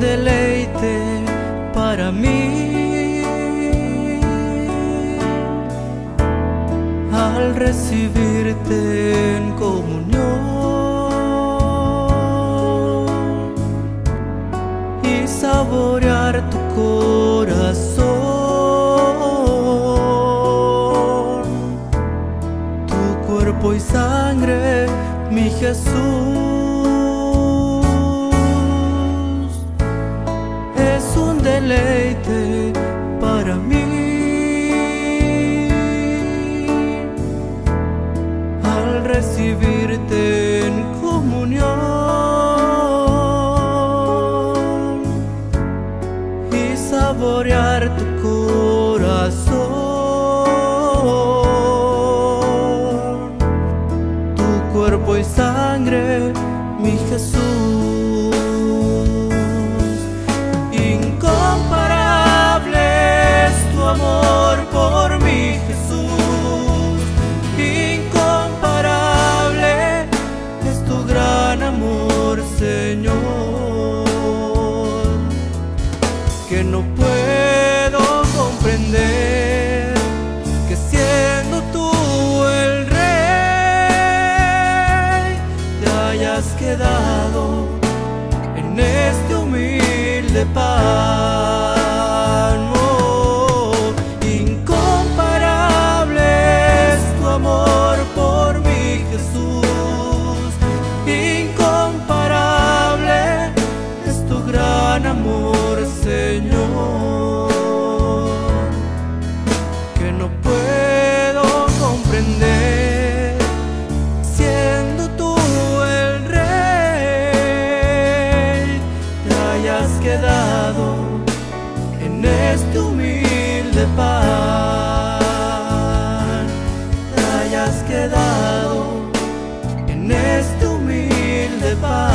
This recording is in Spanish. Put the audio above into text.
deleite para mí. Al recibirte en comunión y saborear tu corazón, tu cuerpo y sangre, mi Jesús. Recibirte en comunión y saborear tu corazón, No puedo comprender que siendo tú el rey, te hayas quedado en este humilde paz. hayas quedado en este humilde pan, te hayas quedado en este humilde pan.